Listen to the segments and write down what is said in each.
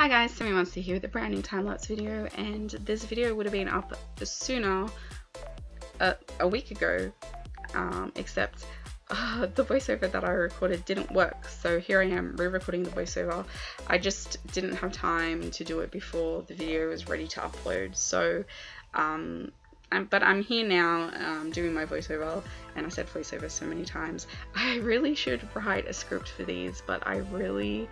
Hi guys, Sammii Munster here with a brand new time-lapse video and this video would have been up sooner uh, a week ago um, except uh, the voiceover that I recorded didn't work so here I am re-recording the voiceover. I just didn't have time to do it before the video was ready to upload so um, I'm, but I'm here now um, doing my voiceover and I said voiceover so many times. I really should write a script for these but I really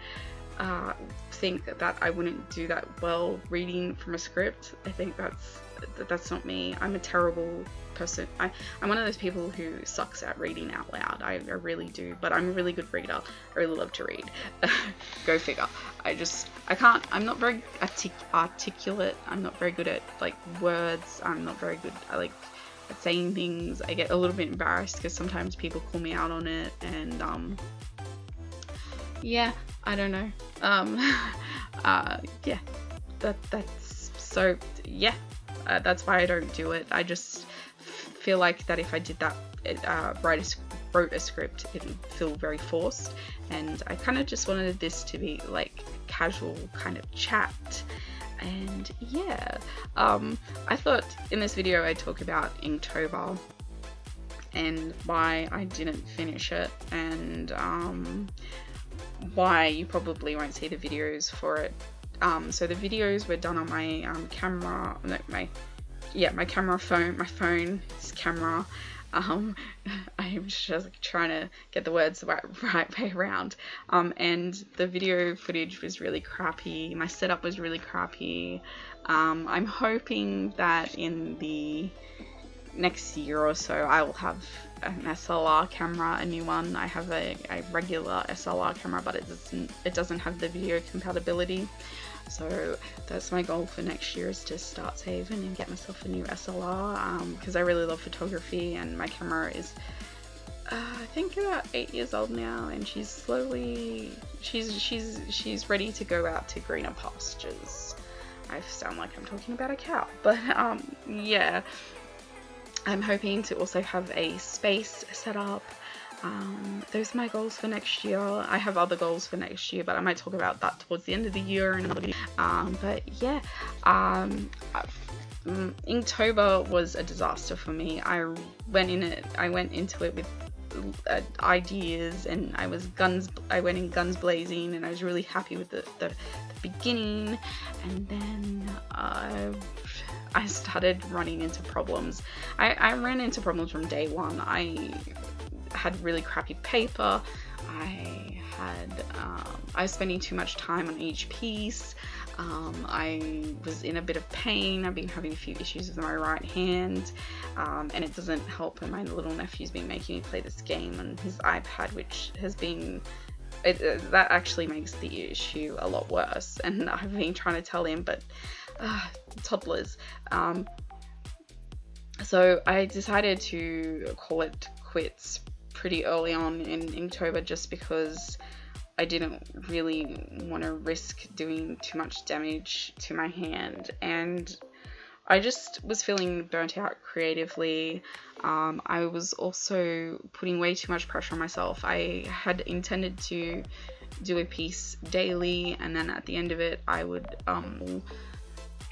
uh, think that I wouldn't do that well reading from a script. I think that's that's not me. I'm a terrible person. I, I'm one of those people who sucks at reading out loud. I, I really do, but I'm a really good reader. I really love to read. Go figure. I just, I can't, I'm not very artic articulate. I'm not very good at like words. I'm not very good at, like at saying things. I get a little bit embarrassed because sometimes people call me out on it and um, yeah, I don't know. Um, uh, yeah, that that's so yeah. Uh, that's why I don't do it. I just feel like that if I did that, it, uh, write a, wrote a script, it would feel very forced. And I kind of just wanted this to be like casual kind of chat. And yeah, um, I thought in this video I'd talk about Inktober and why I didn't finish it and um, why you probably won't see the videos for it. Um, so the videos were done on my um, camera, no, my yeah, my camera phone, my phone's camera. Um, I'm just trying to get the words the right, right way around. Um, and the video footage was really crappy. My setup was really crappy. Um, I'm hoping that in the next year or so I will have an SLR camera, a new one. I have a, a regular SLR camera, but it doesn't it doesn't have the video compatibility. So that's my goal for next year is to start saving and get myself a new SLR because um, I really love photography and my camera is uh, I think about eight years old now and she's slowly she's she's she's ready to go out to greener pastures. I sound like I'm talking about a cow, but um yeah. I'm hoping to also have a space set up. Um, those are my goals for next year. I have other goals for next year, but I might talk about that towards the end of the year and. Um, but yeah, um, mm, Inktober was a disaster for me. I went in it. I went into it with uh, ideas and I was guns I went in guns blazing and I was really happy with the, the, the beginning and then uh, I started running into problems. I, I ran into problems from day one. I had really crappy paper. I had, um, I was spending too much time on each piece. Um, I was in a bit of pain. I've been having a few issues with my right hand, um, and it doesn't help when my little nephew's been making me play this game on his iPad, which has been it, uh, that actually makes the issue a lot worse. And I've been trying to tell him, but uh, toddlers. Um, so I decided to call it quits pretty early on in Inktober just because I didn't really want to risk doing too much damage to my hand and I just was feeling burnt out creatively. Um, I was also putting way too much pressure on myself. I had intended to do a piece daily and then at the end of it I would um,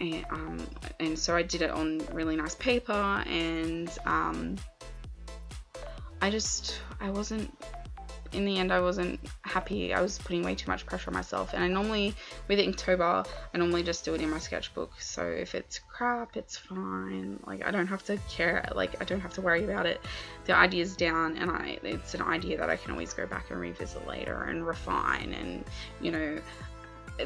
and, um, and so I did it on really nice paper and um, I just I wasn't in the end I wasn't happy. I was putting way too much pressure on myself. And I normally with Inktober I normally just do it in my sketchbook. So if it's crap it's fine. Like I don't have to care. Like I don't have to worry about it. The idea's down and I it's an idea that I can always go back and revisit later and refine and you know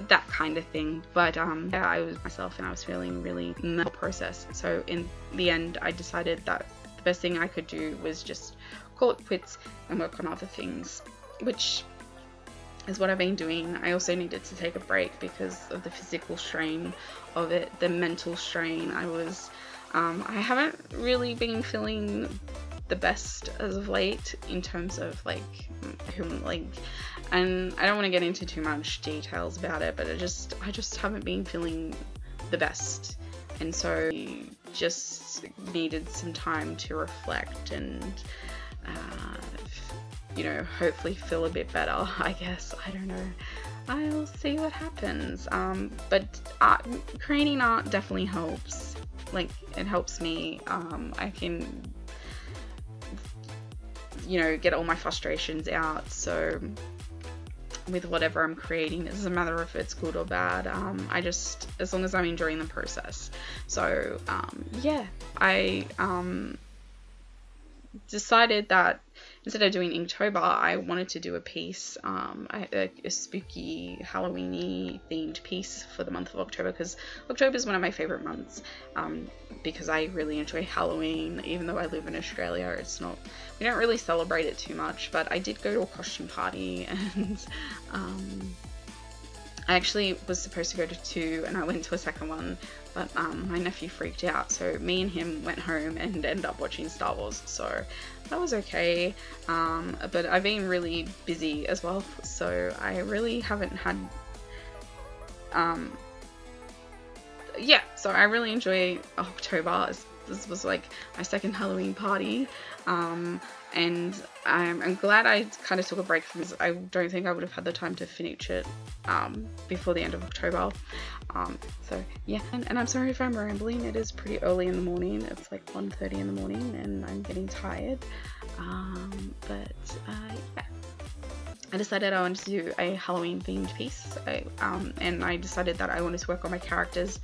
that kind of thing. But um, yeah, I was myself and I was feeling really the process. So in the end, I decided that the best thing I could do was just call it quits and work on other things, which is what I've been doing. I also needed to take a break because of the physical strain of it, the mental strain. I was, um, I haven't really been feeling the best as of late in terms of like like and I don't want to get into too much details about it but I just I just haven't been feeling the best and so just needed some time to reflect and uh, you know, hopefully feel a bit better, I guess. I don't know. I'll see what happens. Um, but art, creating art definitely helps. Like, it helps me. Um, I can, you know, get all my frustrations out. So, with whatever I'm creating, it doesn't matter if it's good or bad. Um, I just, as long as I'm enjoying the process. So, um, yeah, I um, decided that instead of doing Inktober, I wanted to do a piece, um, a, a, spooky Halloweeny themed piece for the month of October because October is one of my favorite months um, because I really enjoy Halloween. Even though I live in Australia, it's not we don't really celebrate it too much. But I did go to a costume party and. Um, I actually was supposed to go to two and I went to a second one, but um, my nephew freaked out. So me and him went home and ended up watching Star Wars. So that was okay. Um, but I've been really busy as well. So I really haven't had. Um, yeah, so I really enjoy October. This was like my second Halloween party. Um, and I'm, I'm, glad I kind of took a break from this. I don't think I would have had the time to finish it um, before the end of October. Um, so yeah, and, and, I'm sorry if I'm rambling. It is pretty early in the morning. It's like 1.30 in the morning and I'm getting tired. Um, but uh, yeah. I decided I wanted to do a Halloween themed piece um, and I decided that I wanted to work on my characters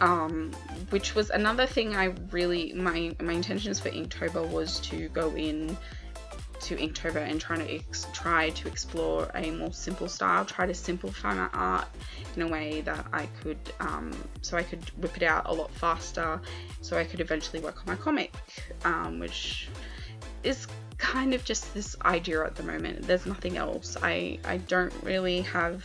um, which was another thing I really my my intentions for Inktober was to go in to Inktober and trying to ex- try to explore a more simple style, try to simplify my art in a way that I could um, so I could whip it out a lot faster, so I could eventually work on my comic, um, which is kind of just this idea at the moment. There's nothing else. I I don't really have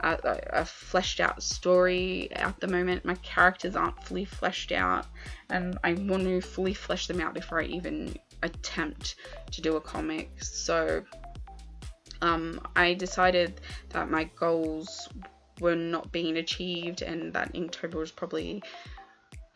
a, a, fleshed out story at the moment. My characters aren't fully fleshed out, and I want to fully flesh them out before I even attempt to do a comic. So um, I decided that my goals were not being achieved, and that Inktober was probably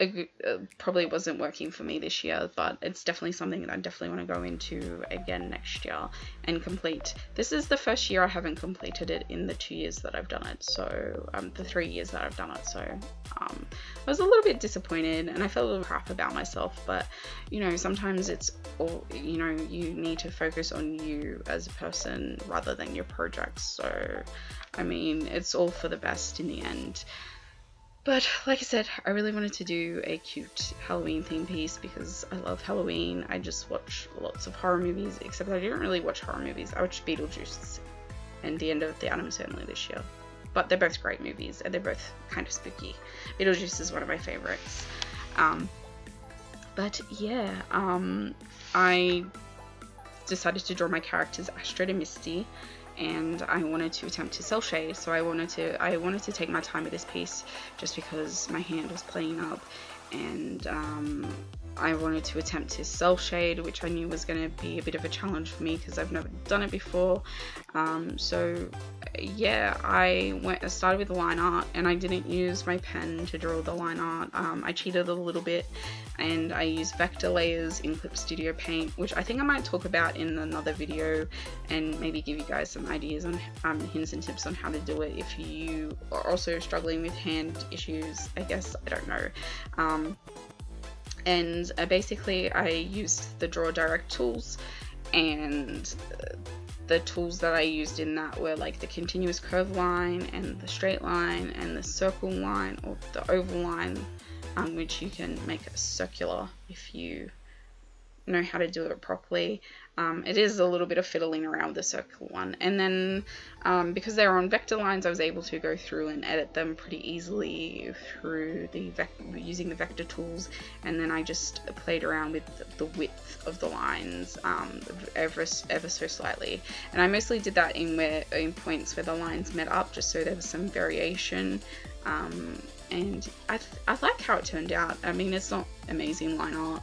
uh, probably wasn't working for me this year, but it's definitely something that I definitely want to go into again next year and complete. This is the first year I haven't completed it in the two years that I've done it, so um, the three years that I've done it. So um, I was a little bit disappointed and I felt a little crap about myself, but you know, sometimes it's all you know, you need to focus on you as a person rather than your projects. So I mean, it's all for the best in the end. But like I said, I really wanted to do a cute Halloween theme piece because I love Halloween. I just watch lots of horror movies, except I didn't really watch horror movies. I watched Beetlejuice and The End of the Addams Family this year. But they're both great movies and they're both kind of spooky. Beetlejuice is one of my favorites. Um, but yeah, um, I decided to draw my characters Astrid and Misty and I wanted to attempt to cel shade so I wanted to I wanted to take my time with this piece just because my hand was playing up and um, I wanted to attempt to cel shade, which I knew was going to be a bit of a challenge for me because I've never done it before. Um, so yeah, I went I started with line art and I didn't use my pen to draw the line art. Um, I cheated a little bit and I used vector layers in Clip Studio Paint, which I think I might talk about in another video and maybe give you guys some ideas on um, hints and tips on how to do it if you are also struggling with hand issues. I guess I don't know. Um, and uh, basically I used the Draw Direct tools and uh, the tools that I used in that were like the continuous curve line and the straight line and the circle line or the oval line um, which you can make a circular if you know how to do it properly um, it is a little bit of fiddling around the circle one. And then um, because they're on vector lines, I was able to go through and edit them pretty easily through the using the vector tools. And then I just played around with the width of the lines um, ever, ever so slightly. And I mostly did that in where in points where the lines met up, just so there was some variation. Um, and I, I like how it turned out. I mean, it's not amazing line art,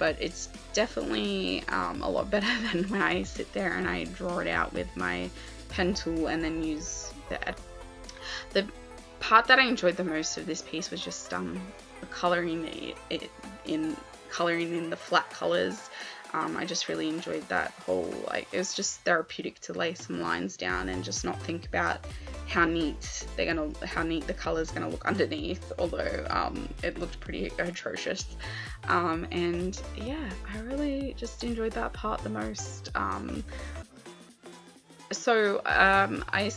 but it's definitely um, a lot better than when I sit there and I draw it out with my pen tool and then use that. The part that I enjoyed the most of this piece was just um, coloring it, it in coloring in the flat colors Um, I just really enjoyed that whole, like, it was just therapeutic to lay some lines down and just not think about how neat they're gonna, how neat the color's gonna look underneath, although um, it looked pretty atrocious. Um, and yeah, I really just enjoyed that part the most. Um, so um, I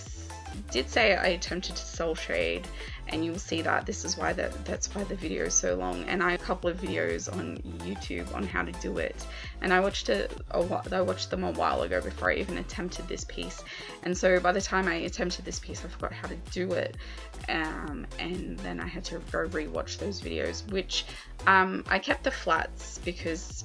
did say I attempted to cel shade and you'll see that this is why that that's why the video is so long. And I have a couple of videos on YouTube on how to do it. And I watched it a while, I watched them a while ago before I even attempted this piece. And so by the time I attempted this piece I forgot how to do it. Um, and then I had to go rewatch those videos which um, I kept the flats because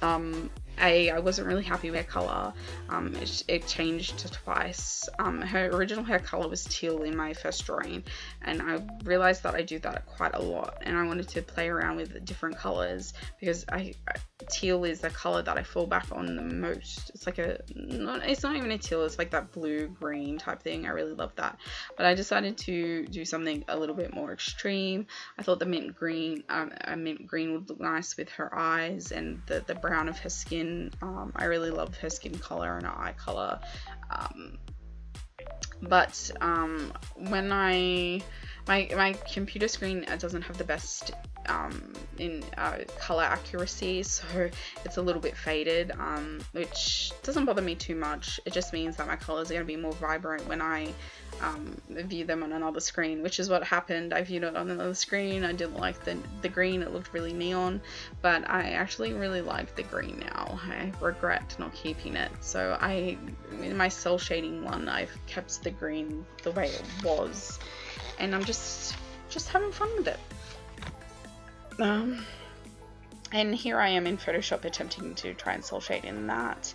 um, a, I wasn't really happy with her colour. Um, it, it, changed twice. Um, her original hair colour was teal in my first drawing, and I realised that I do that quite a lot, and I wanted to play around with different colours because I, teal is the color that I fall back on the most. It's like a, not, it's not even a teal, it's like that blue green type thing. I really love that. But I decided to do something a little bit more extreme. I thought the mint green, um, a mint green would look nice with her eyes and the, the brown of her skin. Um, I really love her skin color and her eye color. Um, but um, when I my my computer screen doesn't have the best um, in uh, color accuracy, so it's a little bit faded, um, which doesn't bother me too much. It just means that my colors are going to be more vibrant when I um, view them on another screen, which is what happened. I viewed it on another screen. I didn't like the, the green, it looked really neon, but I actually really like the green now. I regret not keeping it. So I, in my cel shading one, I've kept the green the way it was, and I'm just just having fun with it. Um, and here I am in Photoshop attempting to try and cel shade in that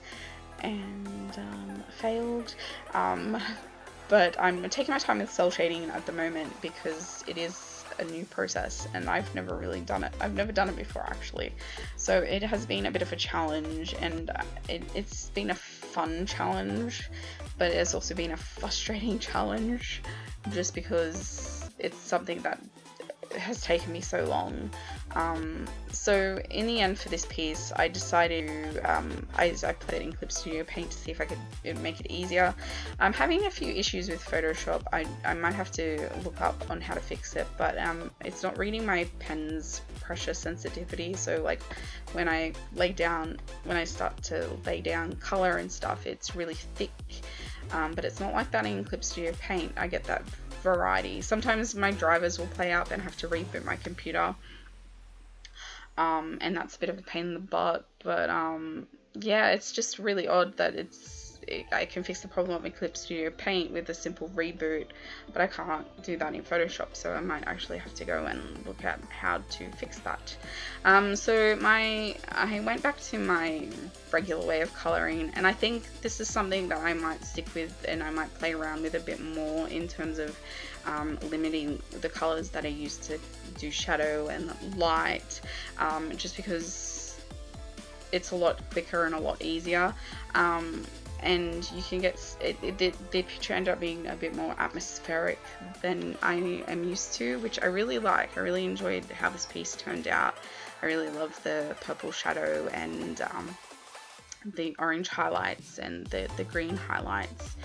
and um, failed. Um, but I'm taking my time with cell shading at the moment because it is a new process and I've never really done it. I've never done it before actually. So it has been a bit of a challenge and uh, it, it's been a fun challenge, but it's also been a frustrating challenge just because it's something that has taken me so long. Um, so in the end for this piece, I decided to, um, I, I played in Clip Studio Paint to see if I could make it easier. I'm having a few issues with Photoshop. I, I might have to look up on how to fix it, but um, it's not reading my pen's pressure sensitivity. So like when I lay down, when I start to lay down color and stuff, it's really thick. Um, but it's not like that in Clip Studio Paint. I get that variety. Sometimes my drivers will play up and have to reboot my computer. Um, and that's a bit of a pain in the butt, but um, yeah, it's just really odd that it's I can fix the problem with Clip Studio Paint with a simple reboot, but I can't do that in Photoshop, so I might actually have to go and look at how to fix that. Um, so my I went back to my regular way of coloring, and I think this is something that I might stick with and I might play around with a bit more in terms of um, limiting the colors that I use to do shadow and light, um, just because it's a lot quicker and a lot easier. Um, and you can get it, it, the, the picture ended up being a bit more atmospheric than I am used to which I really like. I really enjoyed how this piece turned out. I really love the purple shadow and um, the orange highlights and the, the green highlights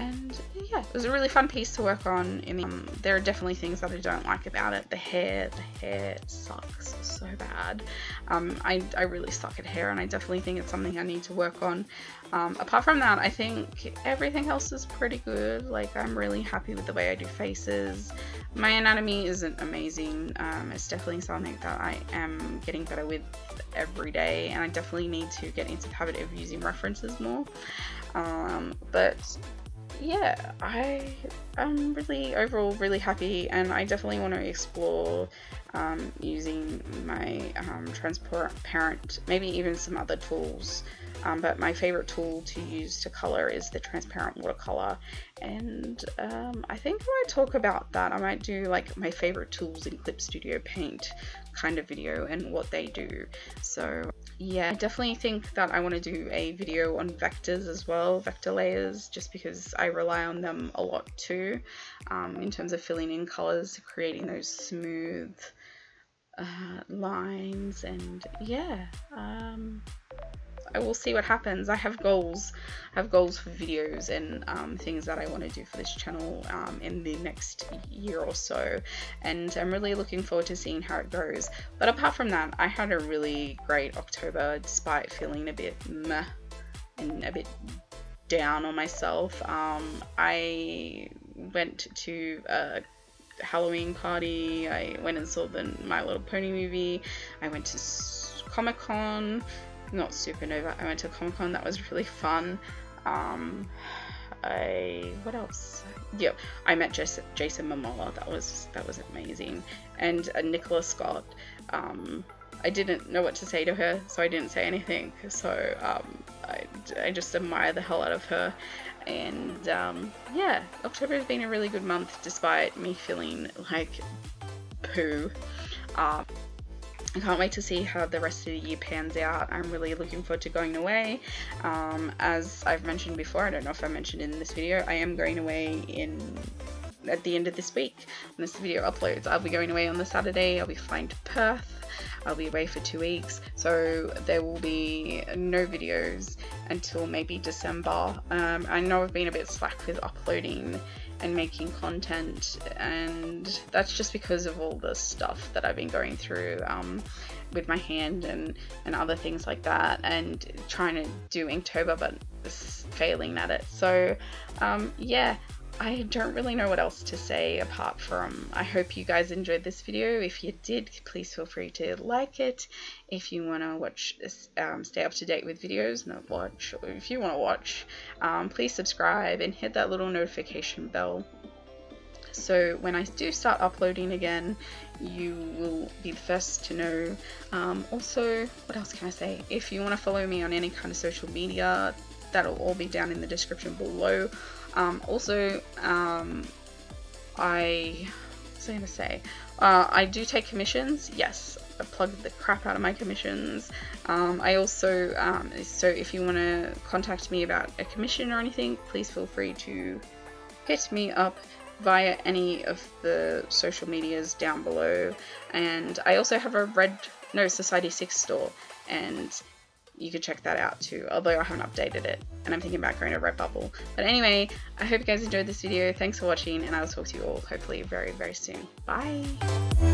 and yeah, it was a really fun piece to work on. The, um, there are definitely things that I don't like about it. The hair, the hair sucks so bad. Um, I, I really suck at hair and I definitely think it's something I need to work on. Um, apart from that, I think everything else is pretty good. Like I'm really happy with the way I do faces. My anatomy isn't amazing. Um, it's definitely something that I am getting better with every day and I definitely need to get into the habit of using references more. Um, but yeah, I am really overall really happy, and I definitely want to explore um, using my um, transparent, maybe even some other tools. Um, but my favorite tool to use to color is the transparent watercolor, and um, I think when I talk about that, I might do like my favorite tools in Clip Studio Paint kind of video and what they do. So yeah, I definitely think that I want to do a video on vectors as well, vector layers, just because I rely on them a lot too, um, in terms of filling in colors, creating those smooth, uh, lines and yeah um, I will see what happens. I have goals. I have goals for videos and um, things that I want to do for this channel um, in the next year or so. And I'm really looking forward to seeing how it goes. But apart from that, I had a really great October despite feeling a bit meh and a bit down on myself. Um, I went to a Halloween party. I went and saw the My Little Pony movie. I went to Comic Con not Supernova. I went to Comic Con. That was really fun. Um, I what else? Yep, I met Jason, Jason Momoa. That was that was amazing. And uh, Nicola Scott. Um, I didn't know what to say to her, so I didn't say anything. So um, I, I just admire the hell out of her. And um, yeah, October has been a really good month despite me feeling like poo. Um, I can't wait to see how the rest of the year pans out. I'm really looking forward to going away. Um, as I've mentioned before, I don't know if I mentioned in this video, I am going away in at the end of this week when this video uploads. I'll be going away on the Saturday, I'll be flying to Perth, I'll be away for two weeks, so there will be no videos until maybe December. Um, I know I've been a bit slack with uploading and making content and that's just because of all the stuff that I've been going through um, with my hand and, and other things like that and trying to do Inktober but failing at it. So um, yeah I don't really know what else to say apart from I hope you guys enjoyed this video. If you did, please feel free to like it. If you want to watch, um, stay up to date with videos, not watch, if you want to watch, um, please subscribe and hit that little notification bell. So when I do start uploading again, you will be the first to know. Um, also, what else can I say? If you want to follow me on any kind of social media, that'll all be down in the description below. Um, also, um, I was I to say? Uh, I do take commissions. Yes, I plug the crap out of my commissions. Um, I also, um, so if you want to contact me about a commission or anything, please feel free to hit me up via any of the social medias down below. And I also have a Red, no, Society 6 store. And you could check that out too, although I haven't updated it and I'm thinking about going to Redbubble. But anyway, I hope you guys enjoyed this video. Thanks for watching and I will talk to you all hopefully very, very soon. Bye!